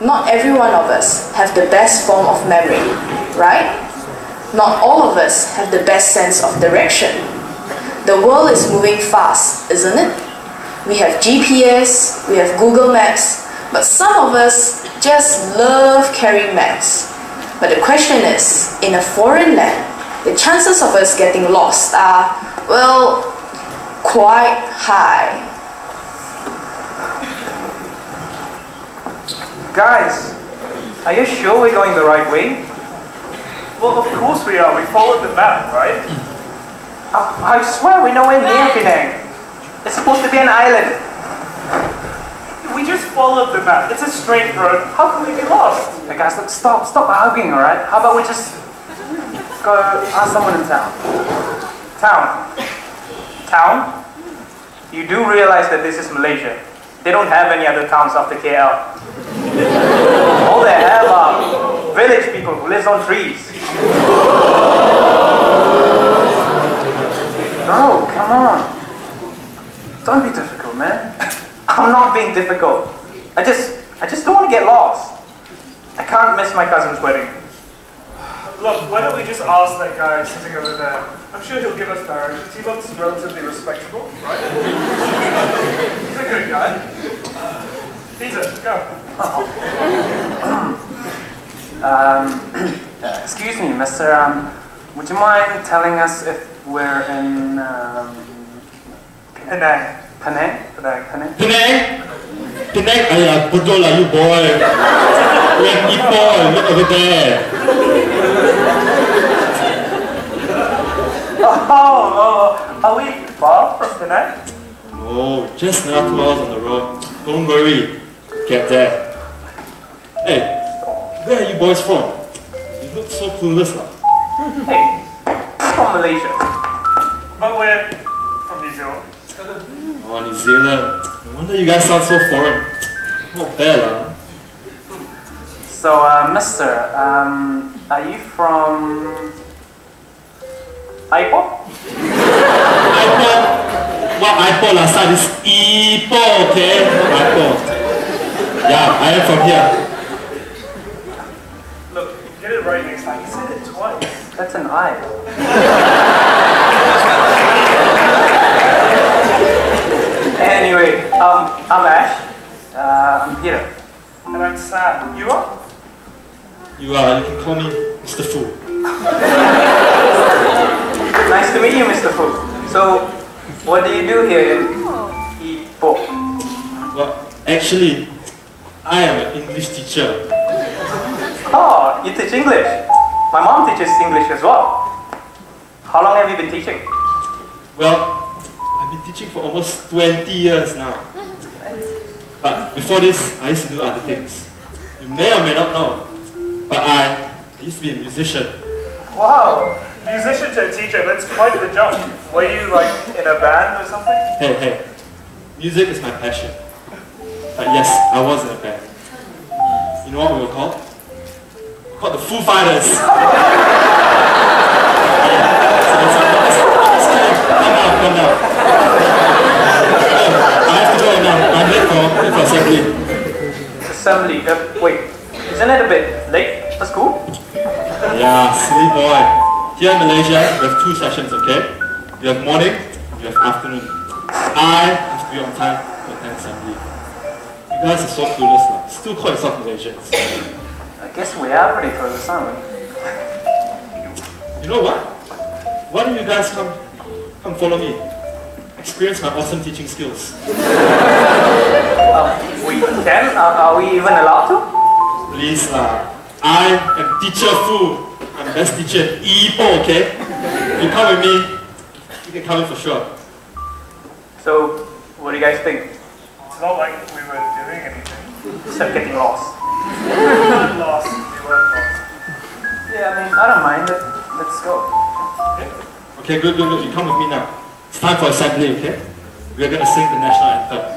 not every one of us have the best form of memory, right? Not all of us have the best sense of direction. The world is moving fast, isn't it? We have GPS, we have Google Maps, but some of us just love carrying maps. But the question is, in a foreign land, the chances of us getting lost are, well, quite high. Guys, are you sure we're going the right way? Well, of course we are. We followed the map, right? I, I swear we're nowhere near Penang. It's supposed to be an island. We just followed the map. It's a straight road. How can we be lost? Hey guys, look, stop, stop arguing, alright? How about we just go ask someone in town? Town. Town? You do realize that this is Malaysia. They don't have any other towns after KL. All they have are village people who live on trees. No, come on. Don't be difficult, man. I'm not being difficult. I just, I just don't want to get lost. I can't miss my cousin's wedding. Look, why don't we just ask that guy sitting over there? I'm sure he'll give us directions. He looks relatively respectable, right? He's a good guy. Peter, go. Um, excuse me, mister. Um, would you mind telling us if we're in um, Penang. Penang? Penang? Penang? Penang? Penang? Aiyah, bodoh lah you boy. We're in Ipoh, look over there. Oh, oh, are we far from Penang? Oh, just another two hours on the road. Don't worry, get there. Hey, where are you boys from? You look so clueless. Hey, I'm from Malaysia. But we're from New Zealand. Oh, New Zealand. No wonder you guys sound so foreign. Not bad lah. So, uh, mister, um, are you from Ipoh? Ipoh? What Ipoh lah? Son, it's Ipoh, okay? Ipoh. Yeah, I am from here. Look, you get it right next time. You said it twice. That's an I. anyway, um, I'm Ash. Uh, I'm Peter. And I'm Sam. You are? You are, you can call me Mr. Fu. Nice to meet you, Mr. Fu. So, what do you do here in Ipoh? Well, actually, I am an English teacher. Oh, you teach English. My mom teaches English as well. How long have you been teaching? Well, I've been teaching for almost 20 years now. But before this, I used to do other things. You may or may not know, but I, used to be a musician. Wow. Musician to a teacher. That's quite the jump. Were you like in a band or something? Hey, hey, music is my passion. But yes, I was in a band. You know what we were called? We were called the Foo Fighters. Yeah, so it's- it's- it's time. Come now, come now. I have to go now. I'm late for, assembly. Assembly. Uh, wait, isn't it a bit late for school? Yeah, silly boy. Here in Malaysia, we have two sessions, okay? You have morning, you have afternoon. I have to be on time for attend assembly. You guys are so clueless now. Still call yourself Malaysians. I guess we are pretty close, aren't we? You know what? Why don't you guys come come follow me? Experience my awesome teaching skills. Um, we can? Are, are we even allowed to? Please lah. I am teacher Fu. I'm best teacher in Ipoh, okay? If you come with me, you can come in for sure. So, what do you guys think? It's not like we were doing anything. Except getting lost. Lost. We weren't lost. Yeah, I mean, I don't mind. Let, let's go. Okay, good, good, good. You come with me now. It's time for assembly, okay? We're gonna sing the national anthem.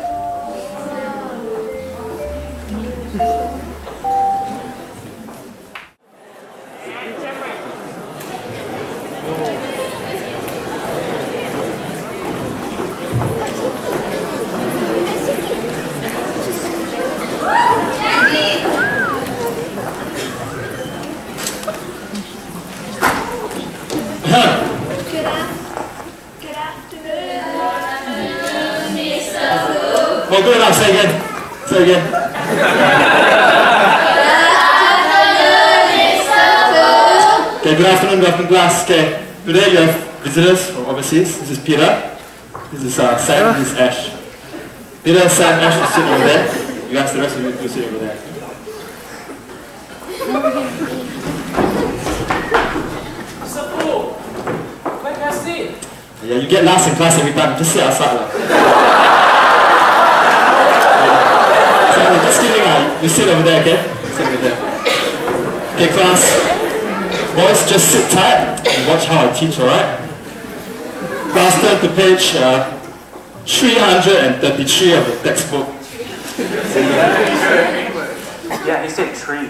It again. Say again. Okay, good afternoon, good afternoon class. Okay, today you have visitors from overseas. This is Peter. This is uh, Sam, this is Ash. Peter, Sam, Ash will sit over there. You guys, the rest of you, will sit over there. So cool. Where can I sit? Yeah, you get last in class every time. Just sit outside. Lah. So, I'm just kidding. Uh, you sit over there, okay? Sit over there. Okay, class. Boys, just sit tight and watch how I teach, alright? Class, turn to page uh, 333 of the textbook. Yeah, he said tree.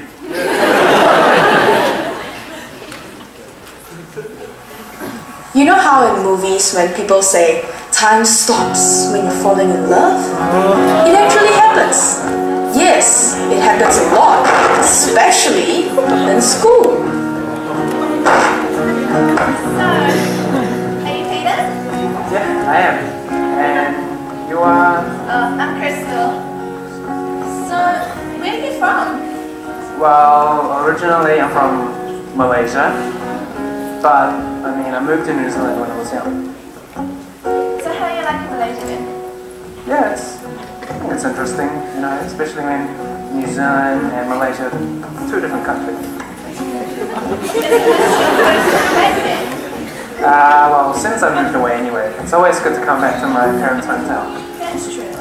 You know how in movies when people say time stops when you're falling in love? It actually happens. Yes, it happens a lot, especially in school. Are you Peter? Yeah, I am. And you are. Oh, I'm Crystal. So, where are you from? Well, originally I'm from Malaysia, but I mean I moved to New Zealand when I was young. So, how are you like Malaysia then? Yeah, it's I think it's interesting, you know, especially when New Zealand and Malaysia are two different countries. Uh, well, since I moved away anyway, it's always good to come back to my parents' hometown. That's true.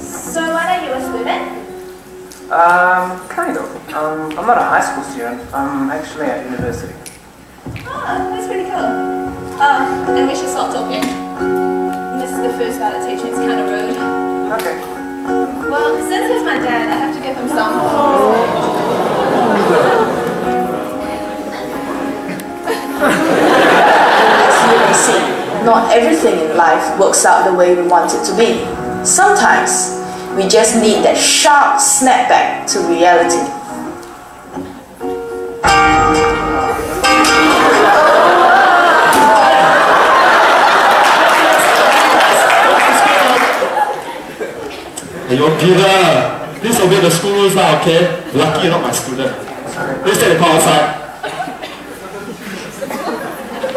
So, what are you a student? Um, kind of. Um, I'm not a high school student. I'm actually at university. Oh, that's pretty cool. Oh, then we should stop talking. This is the first guy to teach me. It's kind of rude. Okay. Well, since he's my dad, I have to give him some. You may see, not everything in life works out the way we want it to be. Sometimes, we just need that sharp snapback to reality. Hey, yo, Peter, please obey the school rules now, okay? Lucky you're not my student. Please take the call outside.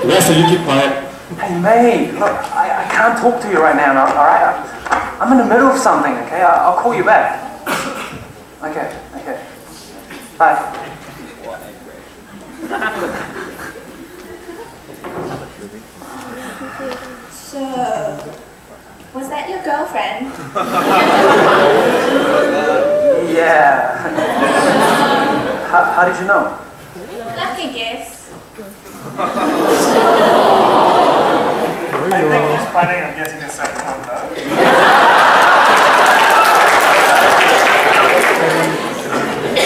The rest of you keep quiet. Hey, mate, look, I, I can't talk to you right now, alright? I- I'm in the middle of something, okay? I- I'll call you back. Okay, okay. Bye. So, was that your girlfriend? Uh, yeah. how, how did you know? Lucky guess. I think he's planning on getting a second one though.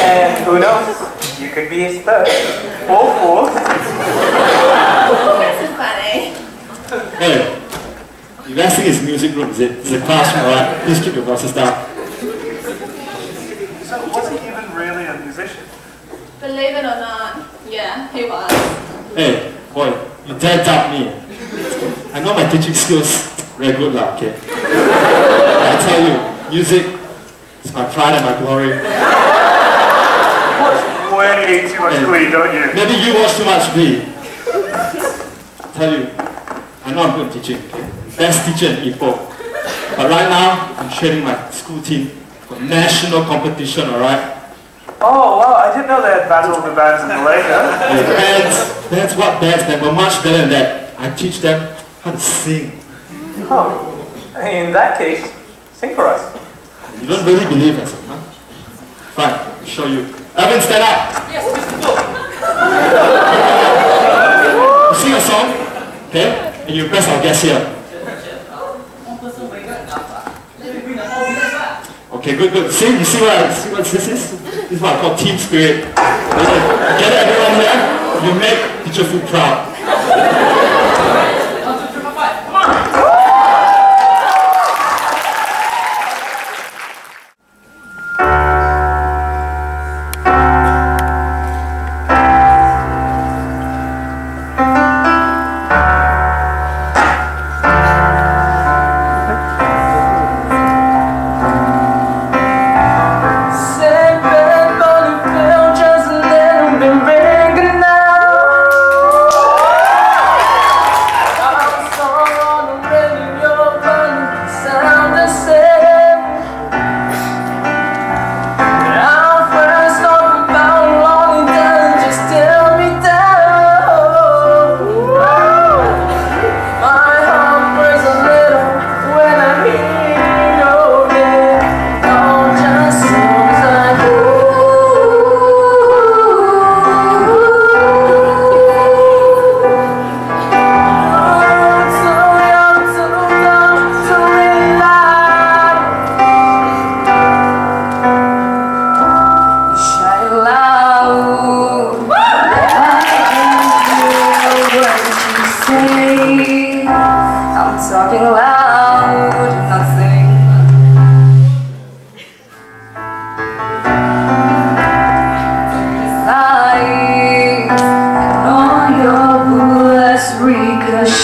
And who knows? You could be his third or fourth. This is funny. Hey, you guys think it's music room, is it? It's a classroom, alright? Please keep your voices down. So was he even really a musician? Believe it or not, yeah, he was. Hey, boy, you dare doubt me. I know my teaching skills very good lah, okay? I tell you, music is my pride and my glory. Way too much glee, don't you? Maybe you watch too much Glee. I tell you, I know I'm good at teaching, okay? Best teacher in Ipoh. But right now, I'm training my school team for national competition, alright? Oh wow, I didn't know they had Battle of the Bands in Malaysia. Hey, bands, bands, what bands, they were much better than that. I teach them how to sing. Oh, in that case, sing for us. You don't really believe us, huh? Fine, I'll show you. Evan, stand up. Yes, Mr. Book. You sing a song, okay? And you press our guest here. One person will get enough. Then we bring the whole village back. Okay, good, good. See, you see what, see what this is? This is what I call team spirit. Get everyone here. You make teacher feel proud.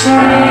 Shame,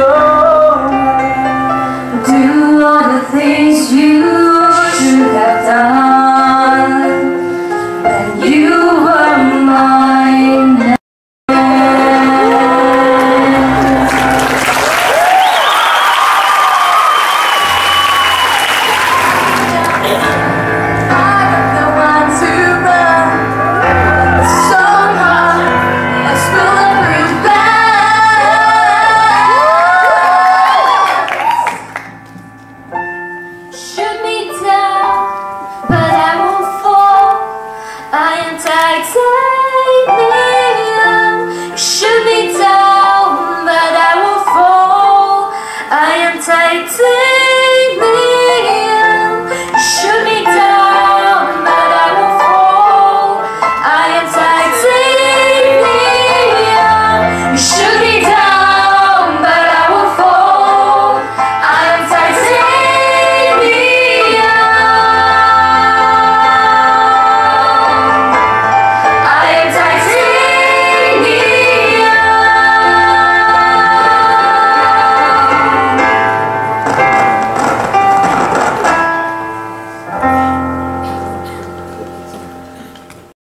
I